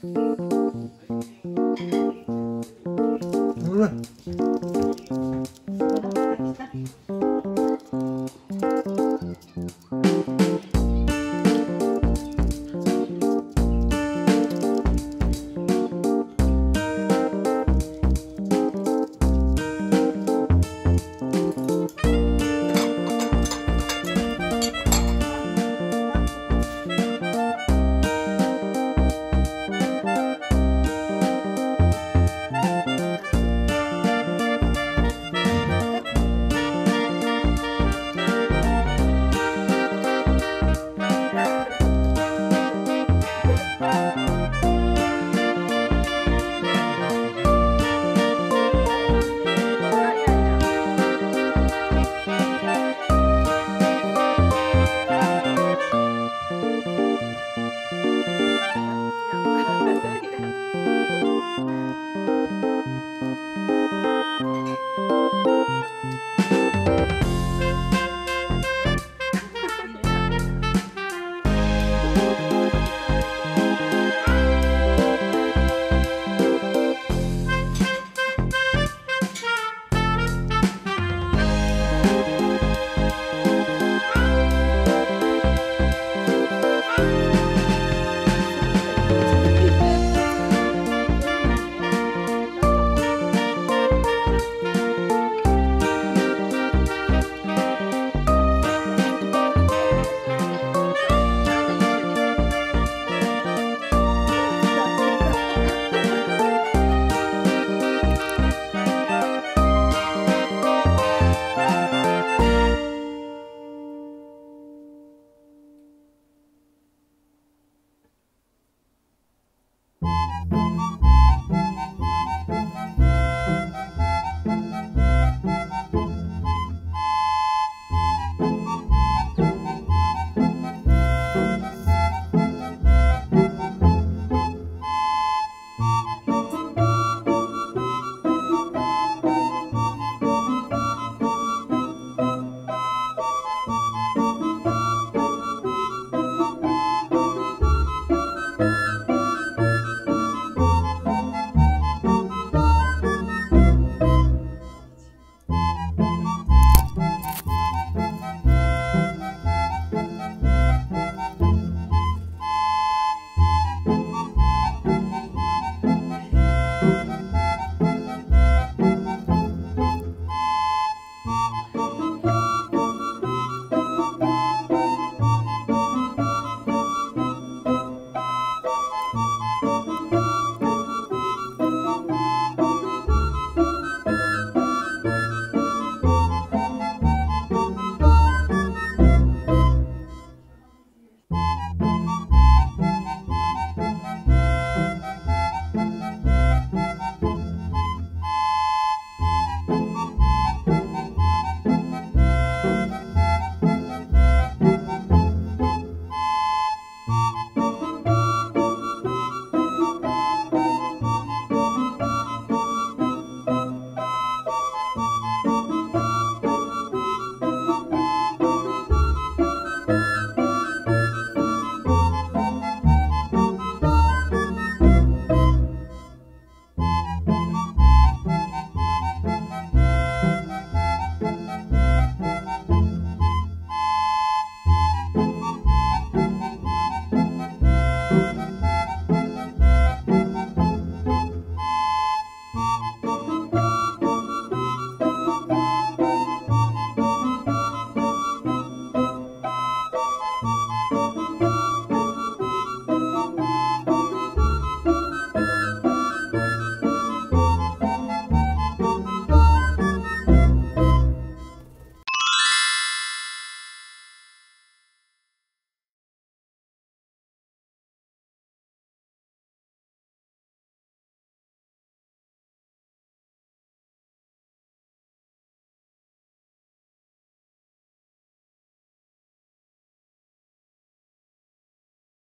不是